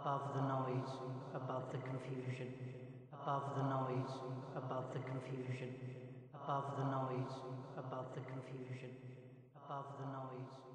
above the noise, above the confusion, above the noise, above the confusion, above the noise, above the confusion, above the noise.